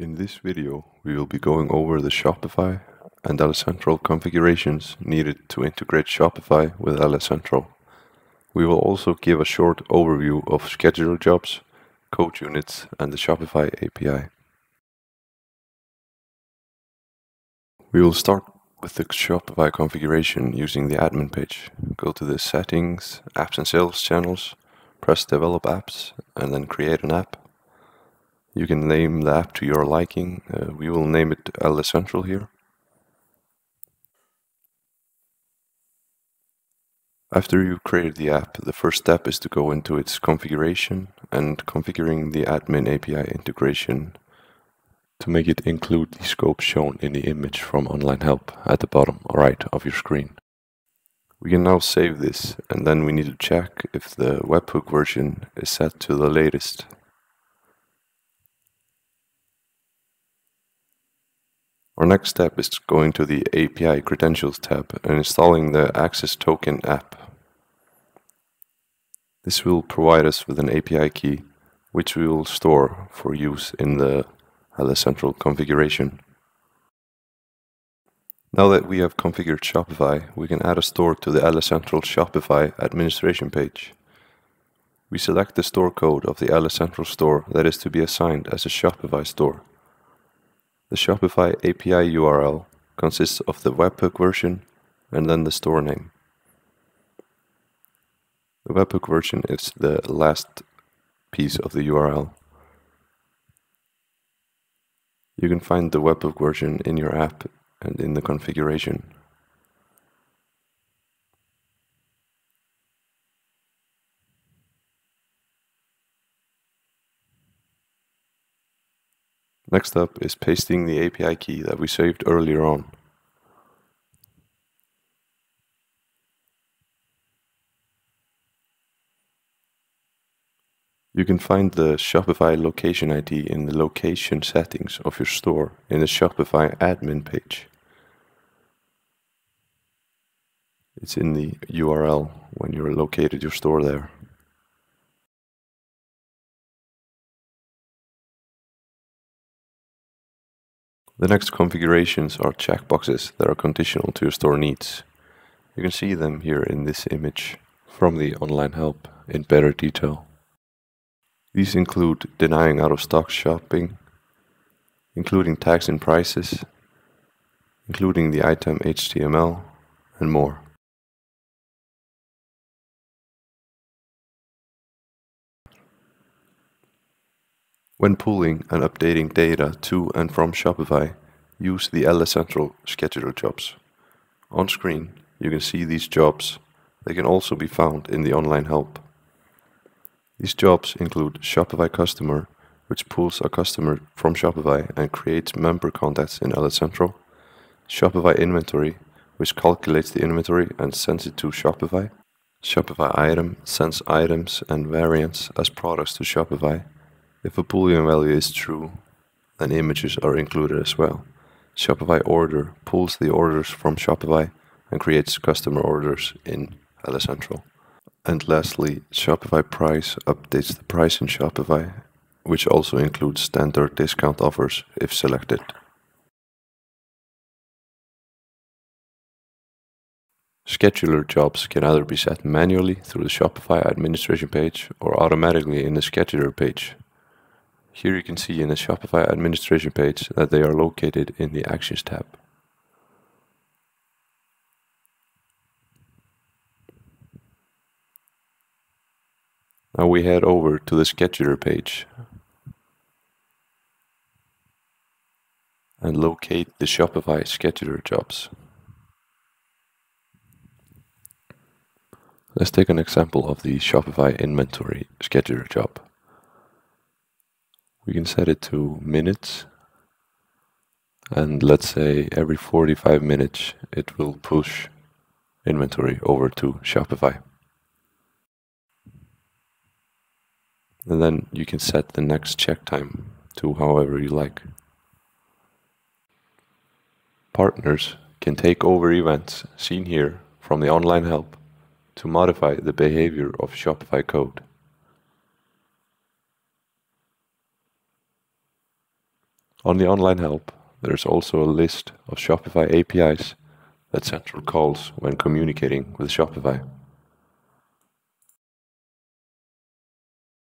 In this video, we will be going over the Shopify and LS Central configurations needed to integrate Shopify with LS Central. We will also give a short overview of scheduler jobs, code units, and the Shopify API. We will start with the Shopify configuration using the admin page. Go to the settings, apps and sales channels, press develop apps, and then create an app. You can name the app to your liking. Uh, we will name it LS Central here. After you've created the app, the first step is to go into its configuration and configuring the admin API integration to make it include the scope shown in the image from Online Help at the bottom right of your screen. We can now save this and then we need to check if the webhook version is set to the latest Our next step is going to the API Credentials tab and installing the Access Token app. This will provide us with an API key, which we will store for use in the LS Central configuration. Now that we have configured Shopify, we can add a store to the LS Central Shopify administration page. We select the store code of the LS Central store that is to be assigned as a Shopify store. The Shopify API URL consists of the webhook version and then the store name. The webhook version is the last piece of the URL. You can find the webhook version in your app and in the configuration. Next up is pasting the API key that we saved earlier on. You can find the Shopify location ID in the location settings of your store in the Shopify admin page. It's in the URL when you're located your store there. The next configurations are checkboxes that are conditional to your store needs. You can see them here in this image from the online help in better detail. These include denying out of stock shopping, including tags and prices, including the item HTML, and more. When pulling and updating data to and from Shopify, use the LS Central scheduler jobs. On screen, you can see these jobs. They can also be found in the online help. These jobs include Shopify Customer, which pulls a customer from Shopify and creates member contacts in LS Central. Shopify Inventory, which calculates the inventory and sends it to Shopify. Shopify Item sends items and variants as products to Shopify. If a boolean value is true, then images are included as well. Shopify Order pulls the orders from Shopify and creates customer orders in LS Central. And lastly, Shopify Price updates the price in Shopify, which also includes standard discount offers if selected. Scheduler jobs can either be set manually through the Shopify administration page or automatically in the scheduler page here you can see in the Shopify administration page that they are located in the Actions tab. Now we head over to the scheduler page and locate the Shopify scheduler jobs. Let's take an example of the Shopify inventory scheduler job. We can set it to minutes. And let's say every 45 minutes it will push inventory over to Shopify. And then you can set the next check time to however you like. Partners can take over events seen here from the online help to modify the behavior of Shopify code. On the online help, there is also a list of Shopify APIs that Central calls when communicating with Shopify.